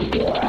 Yeah.